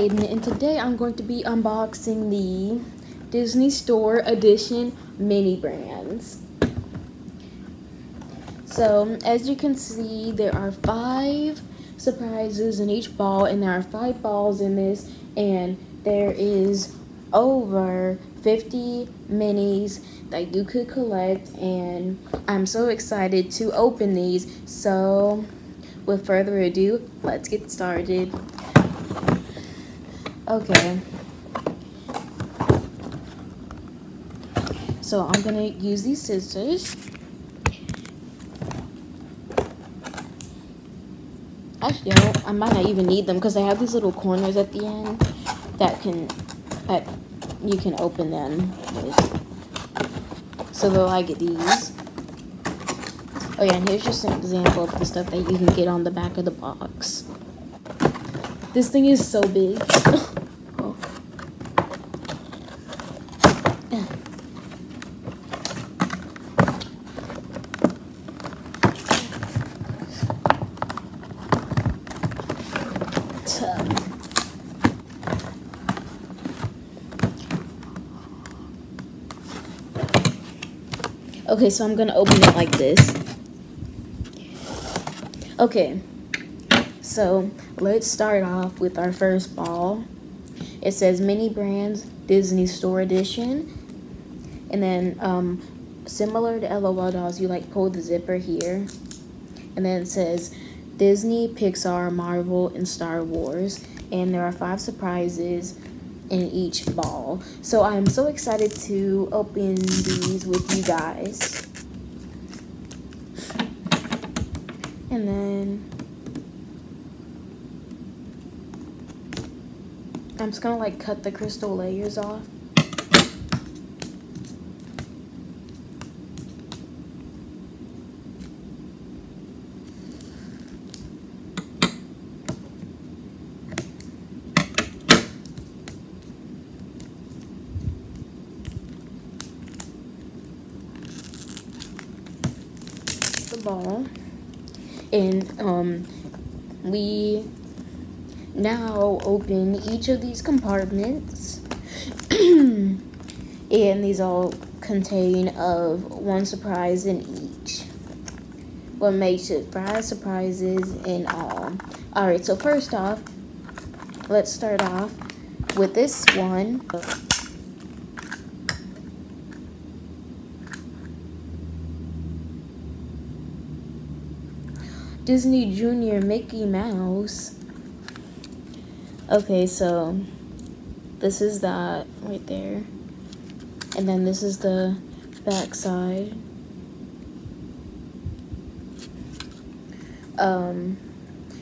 Caydan, and today I'm going to be unboxing the Disney Store Edition mini brands. So, as you can see, there are five surprises in each ball, and there are five balls in this, and there is over 50 minis that you could collect, and I'm so excited to open these. So, with further ado, let's get started. Okay. So I'm gonna use these scissors. Actually, I, I might not even need them because they have these little corners at the end that can, that you can open them with. So they'll like these. Oh yeah, and here's just an example of the stuff that you can get on the back of the box. This thing is so big. Okay, so I'm gonna open it like this. Okay, so let's start off with our first ball. It says Mini Brands Disney Store Edition. And then, um, similar to LOL Dolls, you like pull the zipper here. And then it says Disney, Pixar, Marvel, and Star Wars. And there are five surprises in each ball. So I'm so excited to open these with you guys. And then I'm just gonna like cut the crystal layers off. the ball and um, we now open each of these compartments. And these all contain of one surprise in each. What makes it five surprises in all. All right so first off let's start off with this one Disney Junior Mickey Mouse. Okay, so this is that right there. And then this is the back side. Um,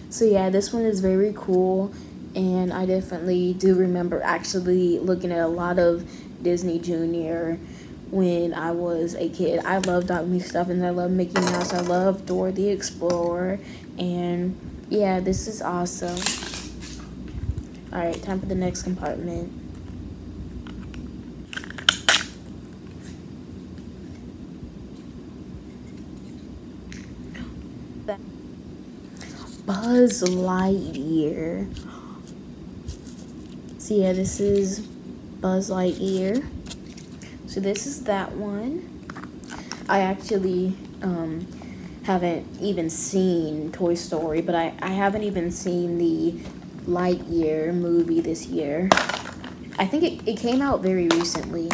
so yeah, this one is very cool. And I definitely do remember actually looking at a lot of Disney Junior when I was a kid. I loved Doc McStuffins. I love Mickey Mouse. I love Dora the Explorer. And yeah, this is awesome. Alright, time for the next compartment. Buzz Lightyear. So yeah, this is Buzz Lightyear. So this is that one. I actually um, haven't even seen Toy Story, but I, I haven't even seen the Lightyear movie this year. I think it, it came out very recently.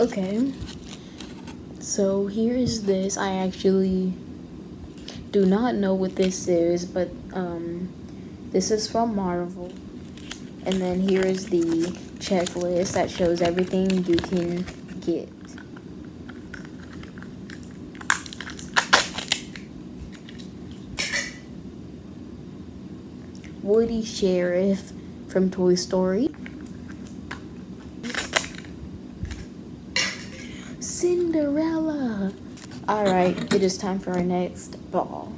Okay. So here is this. I actually do not know what this is, but um, this is from Marvel. And then here is the checklist that shows everything you can get. Woody Sheriff from Toy Story. All right, it is time for our next ball.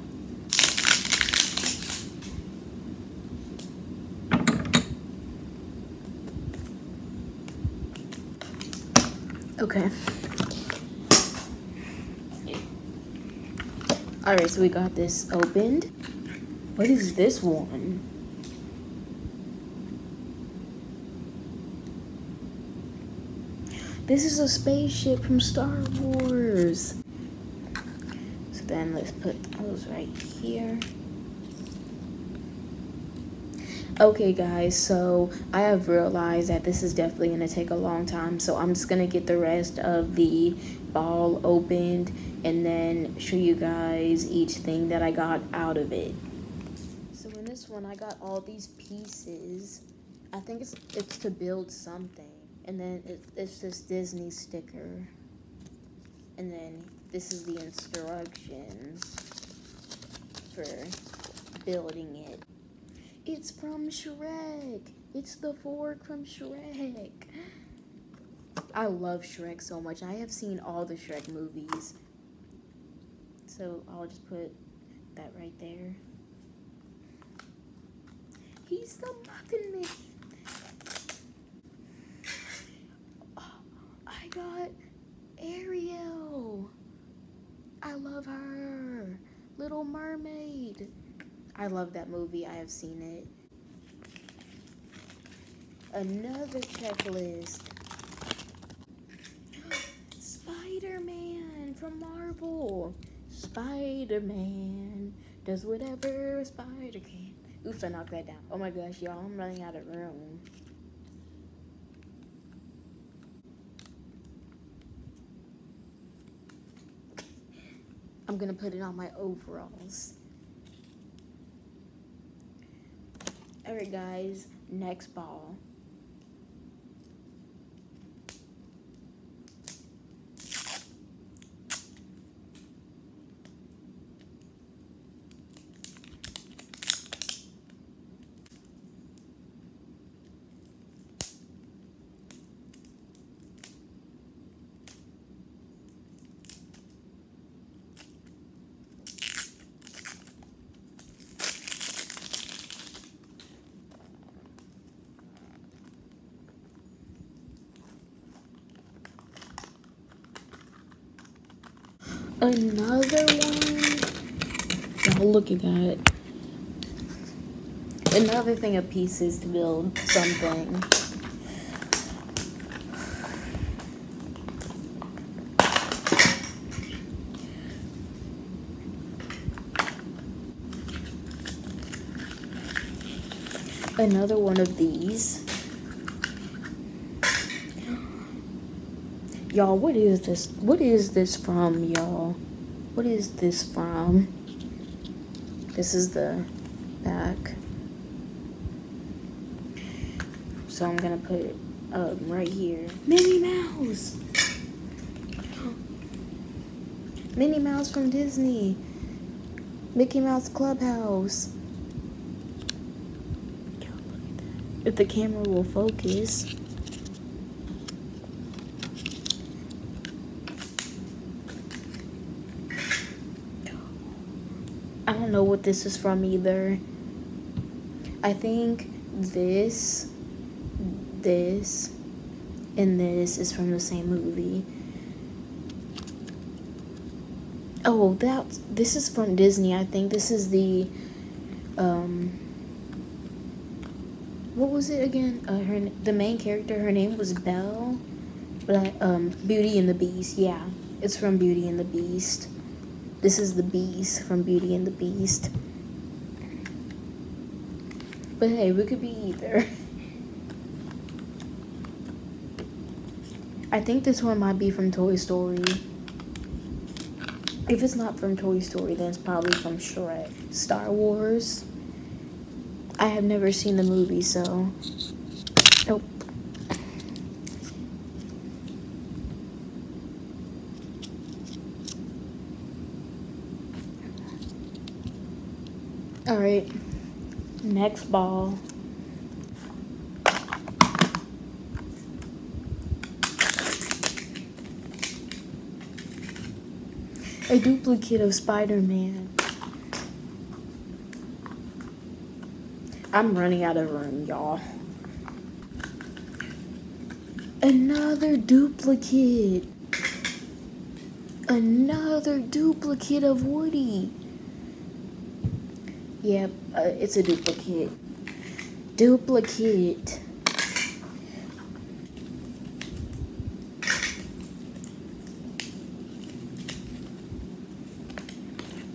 Okay. All right, so we got this opened. What is this one? This is a spaceship from Star Wars. Then let's put those right here. Okay guys, so I have realized that this is definitely going to take a long time. So I'm just going to get the rest of the ball opened and then show you guys each thing that I got out of it. So in this one, I got all these pieces. I think it's, it's to build something. And then it, it's this Disney sticker. And then this is the instructions for building it. It's from Shrek. It's the fork from Shrek. I love Shrek so much. I have seen all the Shrek movies. So I'll just put that right there. He's the Muffin Man. Oh, I got Ariel. Love her. Little Mermaid. I love that movie. I have seen it. Another checklist. Spider-Man from Marvel. Spider-Man does whatever a spider can. Oops, I knocked that down. Oh my gosh, y'all, I'm running out of room. I'm gonna put it on my overalls. Alright guys, next ball. Another one. Y'all look at that. Another thing of pieces to build something. Another one of these. Y'all, what is this? What is this from, y'all? What is this from? This is the back. So I'm gonna put it um, right here. Minnie Mouse! Minnie Mouse from Disney. Mickey Mouse Clubhouse. If the camera will focus. Know what this is from either. I think this, this, and this is from the same movie. Oh, that this is from Disney. I think this is the, um, what was it again? Uh, her the main character. Her name was Belle, but um, Beauty and the Beast. Yeah, it's from Beauty and the Beast. This is the Beast from Beauty and the Beast. But hey, we could be either. I think this one might be from Toy Story. If it's not from Toy Story, then it's probably from Shrek. Star Wars. I have never seen the movie, so... Alright, Next ball. A duplicate of Spider-Man. I'm running out of room, y'all. Another duplicate. Another duplicate of Woody. Yep, uh, it's a duplicate. Duplicate.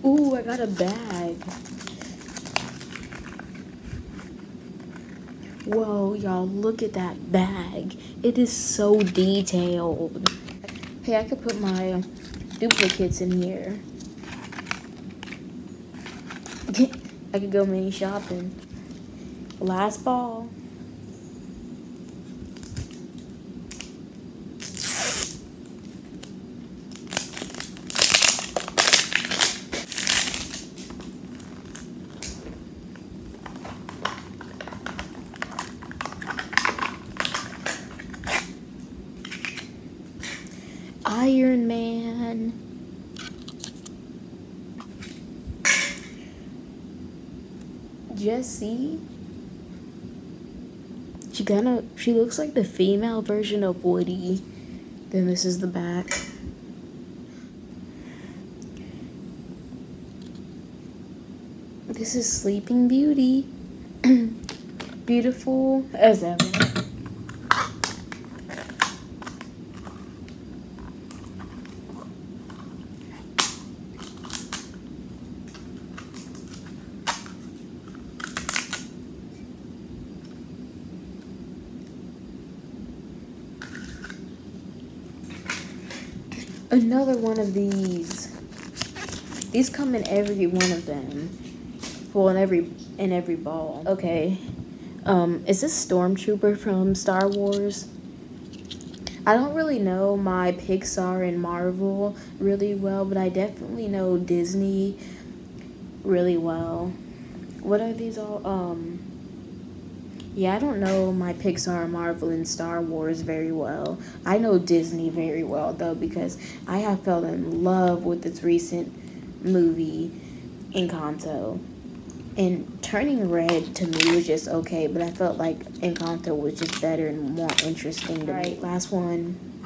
Ooh, I got a bag. Whoa, y'all, look at that bag. It is so detailed. Hey, I could put my duplicates in here. I could go mini shopping. Last ball. Iron Man. Jessie. She kind of, she looks like the female version of Woody. Then this is the back. This is Sleeping Beauty. Beautiful as ever. Another one of these. These come in every one of them. Well, in every in every ball. Okay. Um, is this Stormtrooper from Star Wars? I don't really know my Pixar and Marvel really well, but I definitely know Disney really well. What are these all? Um, yeah, I don't know my Pixar, Marvel, and Star Wars very well. I know Disney very well, though, because I have fell in love with its recent movie, Encanto. And Turning Red to me was just okay, but I felt like Encanto was just better and more interesting to right. me. Last one.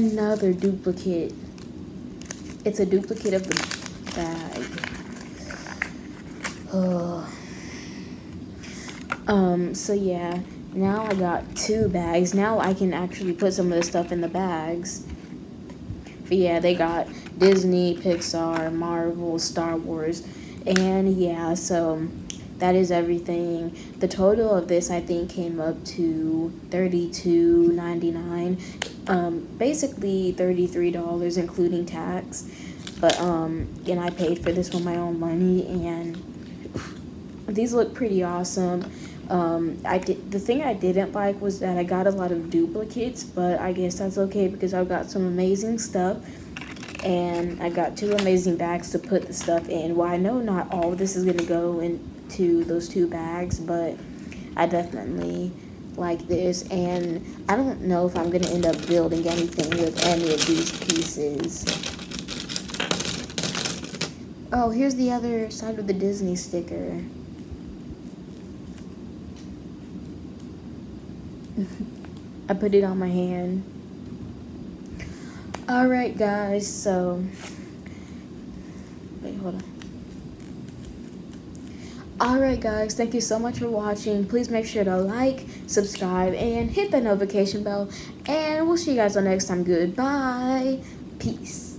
Another duplicate. It's a duplicate of the bag. Oh. Um, so yeah, now I got two bags. Now I can actually put some of the stuff in the bags. But yeah, they got Disney, Pixar, Marvel, Star Wars. And yeah, so that is everything. The total of this I think came up to $32.99 um, basically $33 including tax. But um and I paid for this with my own money and these look pretty awesome. Um, I did the thing I didn't like was that I got a lot of duplicates but I guess that's okay because I've got some amazing stuff and I got two amazing bags to put the stuff in. Well I know not all of this is gonna go into those two bags but I definitely like this and I don't know if I'm going to end up building anything with any of these pieces. Oh, here's the other side of the Disney sticker. I put it on my hand. Alright guys, so... Wait, hold on. Alright guys, thank you so much for watching. Please make sure to like, subscribe, and hit the notification bell. And we'll see you guys on next time. Goodbye. Peace.